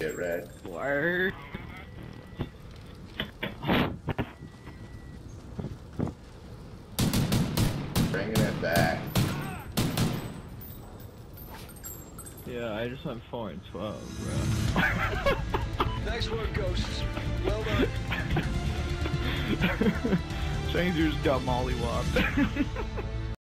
Get red. Word. Bringing it back. Yeah, I just went 4 and 12, bro. Nice work, Ghosts. Well done. Strangers got mollywopped.